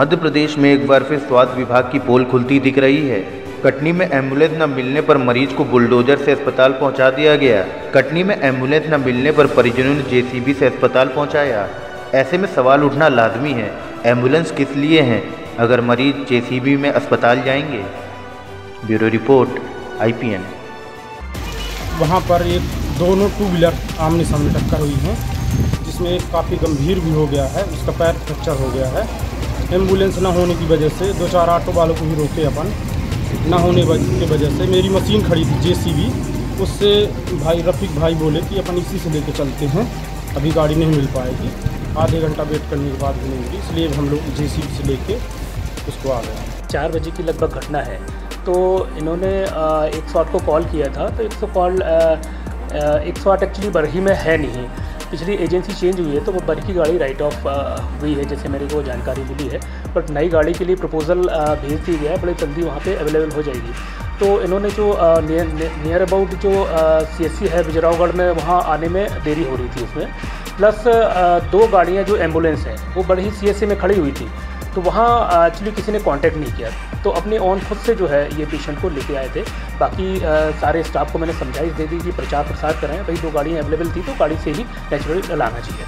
मध्य प्रदेश में एक बार फिर स्वास्थ्य विभाग की पोल खुलती दिख रही है। कटनी में एंबुलेंस न मिलने पर मरीज़ को बुलडोजर से अस्पताल पहुँचा दिया गया। कटनी में एंबुलेंस न मिलने पर परिजनों ने जेसीबी से अस्पताल पहुँचाया। ऐसे में सवाल उठना लाजमी है, एंबुलेंस किस लिए हैं, अगर मरीज़ जेसीबी में अस्पताल जाएँगे? Bureau report, IPN. वहाँ पर एक दोनों टू व्हीलर आमने सामने टक्कर हुई हैं, जिसमें काफ़ी गंभीर भी हो गया है, उसका पैर फ्रैक्चर हो गया है। एंबुलेंस ना होने की वजह से दो चार ऑटो वालों को भी रोके अपन। ना होने की वजह से मेरी मशीन खड़ी थी जेसीबी। उससे भाई, रफ़ीक भाई बोले कि अपन इसी से लेके चलते हैं। अभी गाड़ी नहीं मिल पाएगी। आधे घंटा वेट करने के बाद भी नहीं इसलिए हम लोग जेसीबी से लेके उसको आ गए चार बजे की लगभग घटना है। तो इन्होंने एक सौ आठ को कॉल किया था। तो एक सौ कॉल एक सौ आठ एक्चुअली बरही में है नहीं। पिछली एजेंसी चेंज हुई है तो वो बर्ही की गाड़ी राइट ऑफ़ हुई है, जैसे मेरे को जानकारी मिली है। बट नई गाड़ी के लिए प्रपोज़ल भेज दिया गया है, बड़े जल्दी वहाँ पे अवेलेबल हो जाएगी। तो इन्होंने जो नियर अबाउट जो सी एस सी है, बिजरावगढ़ में, वहाँ आने में देरी हो रही थी उसमें। प्लस दो गाड़ियाँ जो एंबुलेंस हैं, वो बड़ी ही सी में खड़ी हुई थी। तो वहाँ एक्चुअली किसी ने कॉन्टैक्ट नहीं किया। तो अपने ऑन खुद से जो है ये पेशेंट को लेके आए थे। बाकी आ, सारे स्टाफ को मैंने समझाइश दे दी कि प्रचार प्रसार करें। भाई दो गाड़ियाँ अवेलेबल थी तो गाड़ी से ही नेचुरल लाना चाहिए।